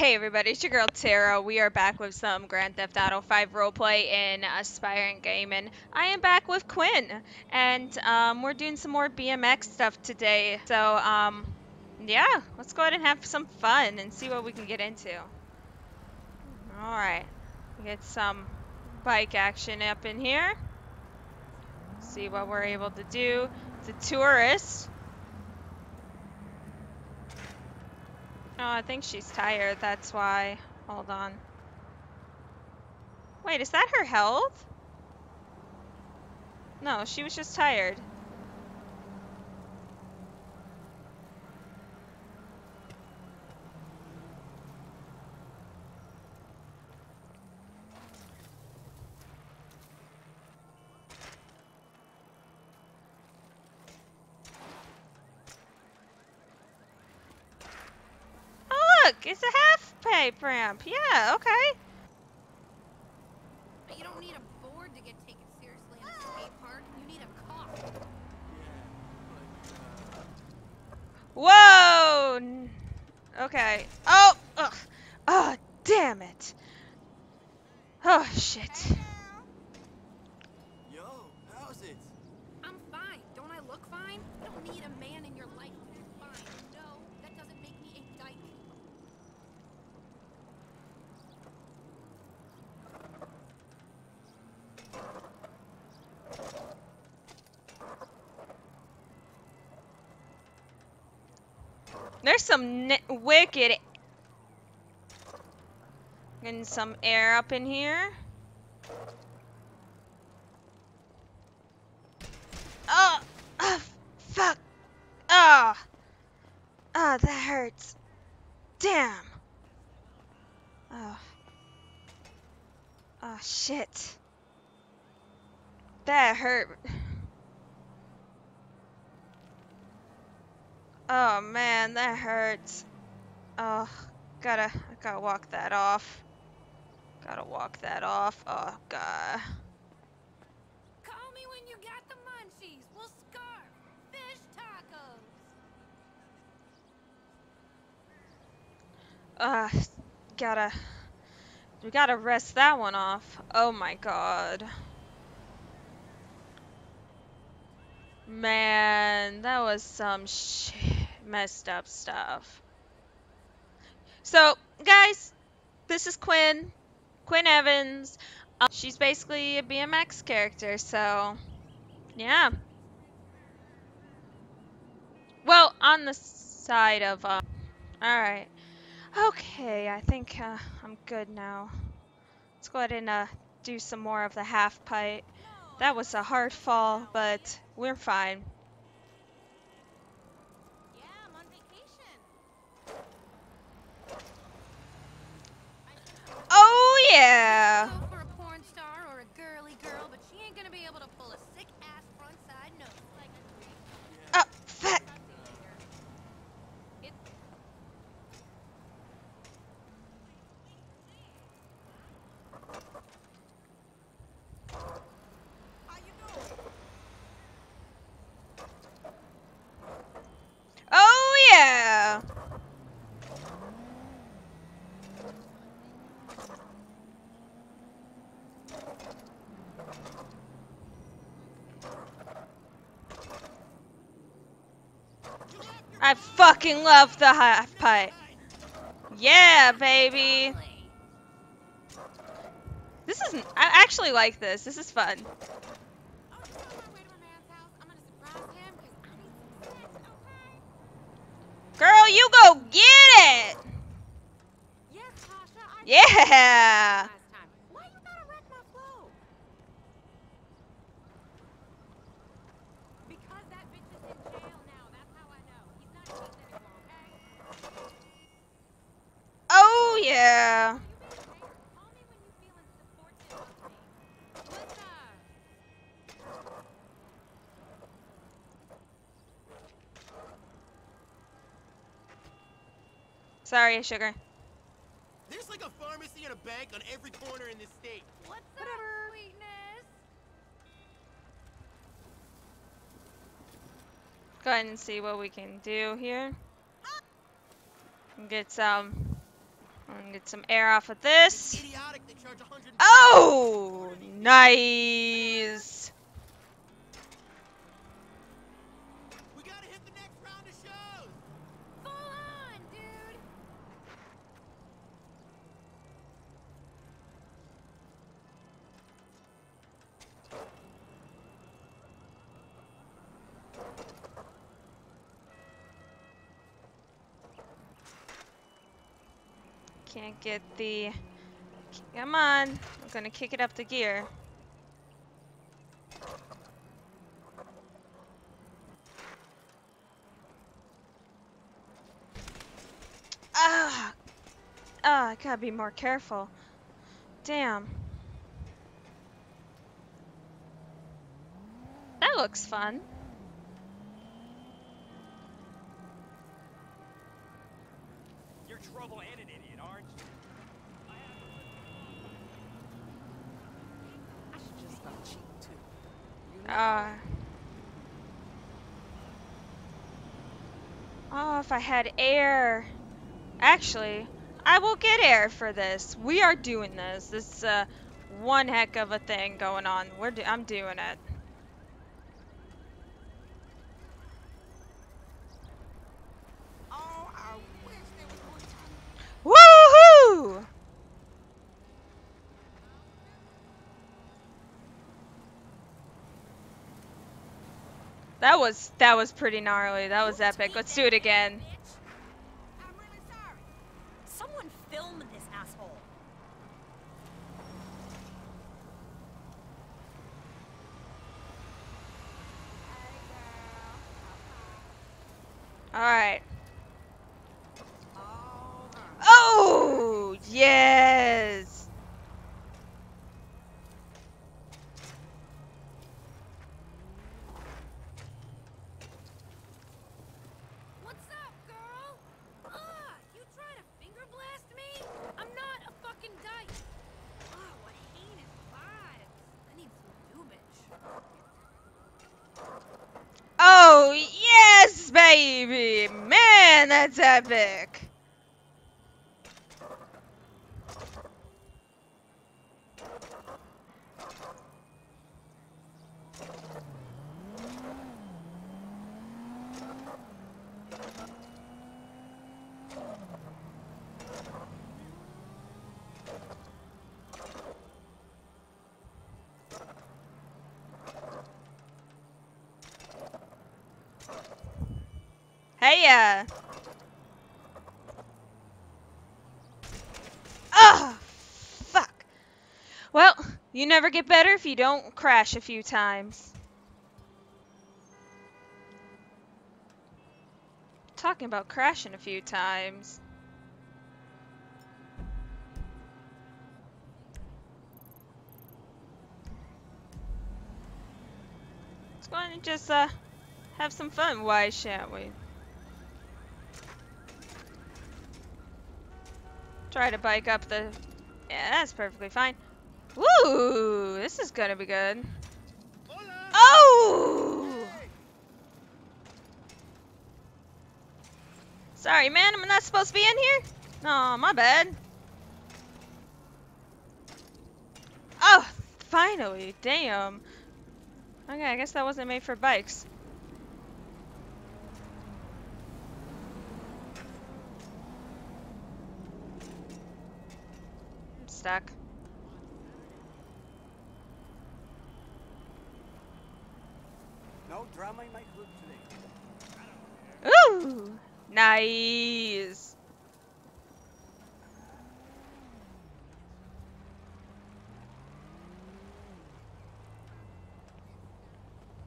Hey everybody, it's your girl Tero. We are back with some Grand Theft Auto 5 roleplay in Aspiring Gaming. I am back with Quinn, and um, we're doing some more BMX stuff today. So, um, yeah, let's go ahead and have some fun and see what we can get into. Alright, get some bike action up in here. See what we're able to do. The tourist. Oh, I think she's tired, that's why. Hold on. Wait, is that her health? No, she was just tired. Oh, look, it's a pipe ramp. Yeah, okay. But you don't need a board to get taken seriously in a skate park. You need a car. Whoa! Okay. Oh! Ugh. Oh, damn it. Oh, shit. Yo, how's it? I'm fine. Don't I look fine? Don't need a man in your life who's fine. No, that doesn't make me a dyke. There's some wicked. Getting some air up in here. Oh! Oh, fuck! Oh! Oh, that hurts. Damn! Oh. Oh, shit. That hurt. Oh man, that hurts. Oh, gotta, gotta walk that off. Gotta walk that off. Oh god. Call me when you got the munchies. We'll scarf. Fish tacos. Uh, gotta, we gotta rest that one off. Oh my god. Man, that was some sh messed up stuff. So, guys, this is Quinn, Quinn Evans. Um, she's basically a BMX character, so yeah. Well, on the side of, uh, alright. Okay, I think uh, I'm good now. Let's go ahead and uh, do some more of the half pipe. That was a hard fall, but we're fine. Yeah, I'm on vacation. Oh yeah! Go for a porn star or a girly girl, but she ain't gonna be able to pull a sick ass front side nose like a Oh, fuck! It, Oh yeah! I fucking love the half pipe. Yeah, baby. This isn't. I actually like this. This is fun. Girl, you go get it. Yeah. last time. Why you gotta wreck my flow? Because that bitch is in jail now. That's how I know. He's not in peace anymore, okay? Oh yeah. You being a hater, call me when you feeling supportive of me. What's up? Sorry, sugar. There's like a pharmacy and a bank on every corner in this state. What's up, sweetness? Go ahead and see what we can do here. Get some. Get some air off of this. Idiotic, they charge 100 Oh, nice. We gotta hit the next round of shows! Full on, dude. Can't get the. Come on. I'm gonna kick it up the gear. Ah! Ah, I gotta be more careful. Damn. That looks fun. Trouble and an idiot, aren't you? I should just stop cheating too. You know? Ah. Oh, if I had air. Actually, I will get air for this. We are doing this. This is uh, one heck of a thing going on. We're do- I'm doing it. Oh, I wish there was more time. Woohoo! That was that was pretty gnarly. That was epic. Let's do it again. Bitch. I'm really sorry. Someone film this asshole. Hey, girl. All right. All right. Oh yes. What's up, girl? Ah, you trying to finger blast me? I'm not a fucking dyke. Oh, what heinous vibes. I need some doobage. Oh yes, baby. Man, that's epic. Hey, uh. Ah, fuck. Well, you never get better if you don't crash a few times. Talking about crashing a few times. Let's go and just, uh, have some fun, why shan't we? Try to bike up the. Yeah, that's perfectly fine. Woo! This is gonna be good. Oh! Sorry, man. I'm not supposed to be in here. No, my bad. Oh, finally. Damn. Okay, I guess that wasn't made for bikes. I'm stuck. Drama in my group today. Ooh! Nice.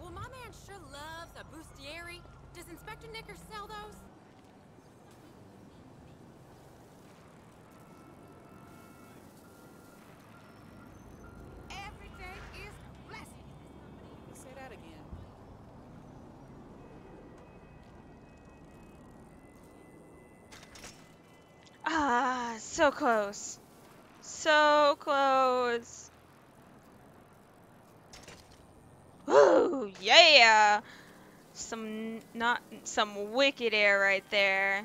Well, my man sure loves a bustieri. Does Inspector Knickers sell those? Every day is a blessing. Say that again. Ah, so close. So close. Ooh, yeah. Some not some wicked air right there.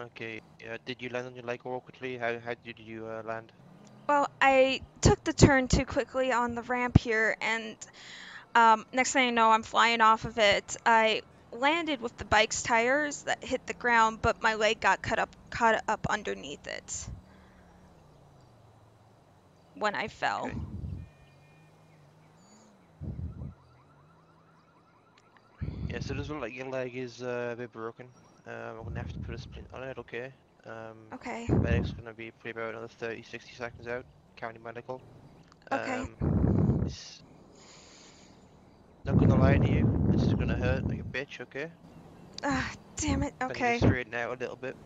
Okay, uh, did you land on your leg awkwardly? How, how did you uh, land? Well, I took the turn too quickly on the ramp here, and um, next thing I know, I'm flying off of it. I landed with the bike's tires that hit the ground, but my leg got cut up, caught up underneath it when I fell. Okay. Yeah, so it does look like your leg is uh, a bit broken. Um, I'm gonna have to put a splint on it, okay? Um, Okay. medic's gonna be probably about another 30, 60 seconds out, county medical. Okay. Um, it's not gonna lie to you, this is gonna hurt like a bitch, okay? Ah, damn it. If I can Okay. just straighten out a little bit.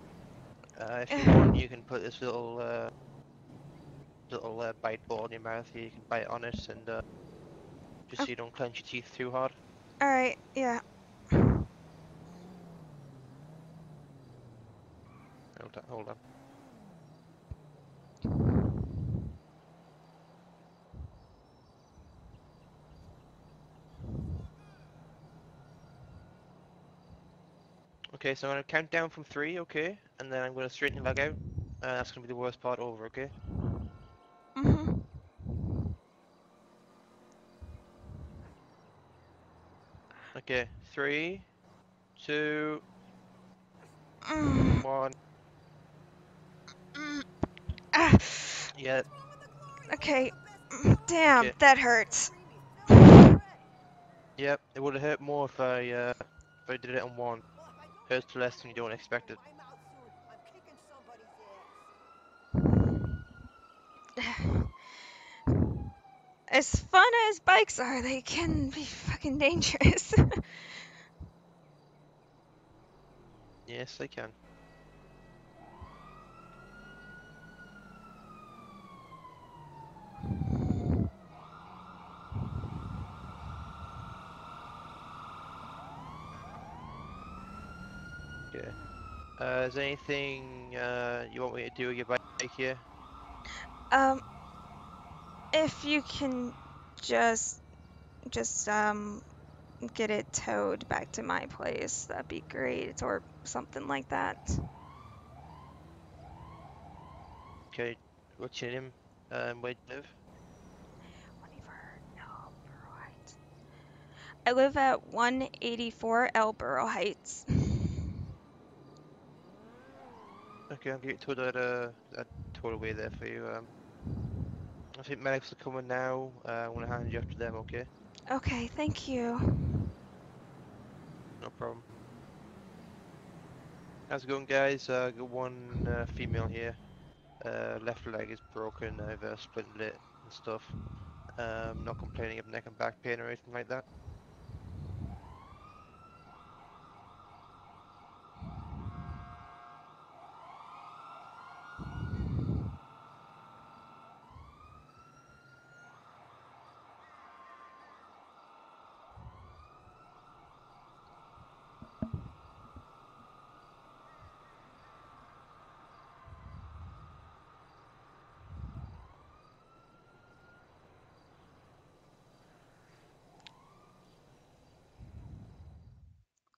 Uh, if you want, you can put this little uh, little uh, bite ball in your mouth here. You can bite on it, and uh, just so you don't clench your teeth too hard. All right. Yeah. Hold on, hold on. Okay, so I'm gonna count down from three, okay, and then I'm gonna straighten your leg out. Uh, that's gonna be the worst part over, okay? Okay, three, two, Mm, one. mm. Ah, Yeah, okay. Damn, Okay. that hurts. yep. It would have hurt more if I uh, if I did it on one. Hurts less than you don't expect it. I'm out soon. I'm kicking somebody's ass. As fun as bikes are, they can be fucking dangerous. Yes, I can. Okay. Uh, is there anything uh, you want me to do with your bike here? um, if you can just, just, um, get it towed back to my place, that'd be great, or something like that. Okay, what's your name? Um, where do you live? I live at 184 El Burro Heights. Okay, I'll get it towed at uh, that towed away there for you. Um, I think medics are coming now. Uh, I want to hand you off to them. Okay, Okay, thank you. no problem. How's it going, guys? Uh, got one uh, female here. Uh, left leg is broken. I've uh, split it and stuff. Um, not complaining of neck and back pain or anything like that.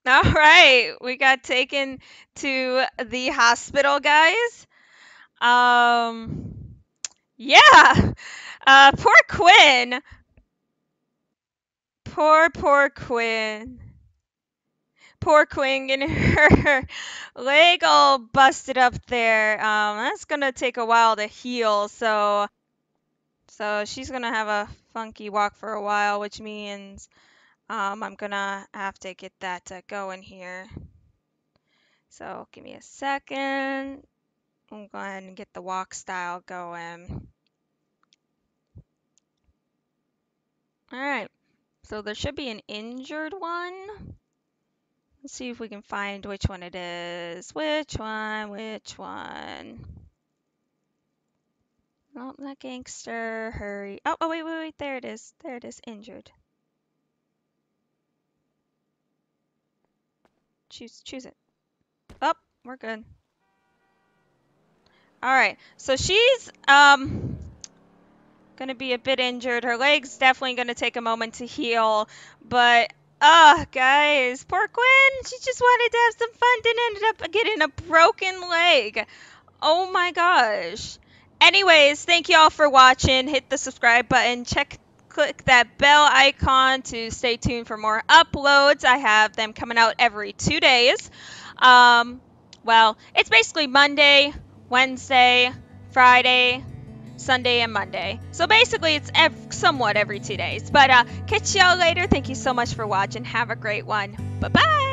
All right, we got taken to the hospital, guys. Um, yeah. Uh, poor Quinn. Poor, poor Quinn. Poor Quinn getting her leg all busted up there. Um, that's gonna take a while to heal, so so she's gonna have a funky walk for a while, which means um, I'm gonna have to get that uh, going here. So give me a second. I'm going to get the walk style going. All right. So there should be an injured one. Let's see if we can find which one it is. Which one? Which one? Oh, that gangster. Hurry. Oh, oh, wait, wait, wait. There it is. There it is. Injured. Choose, choose it. Oh, we're good. All right. So she's um gonna be a bit injured. Her leg's definitely gonna take a moment to heal, but uh guys, poor Gwen. She just wanted to have some fun, then ended up getting a broken leg. Oh my gosh. Anyways, thank you all for watching. Hit the subscribe button. Check click that bell icon to stay tuned for more uploads. I have them coming out every two days. Um, well, it's basically Monday, Wednesday, Friday, Sunday, and Monday. So basically, it's ev- somewhat every two days. But uh, catch y'all later. Thank you so much for watching. Have a great one. Bye bye.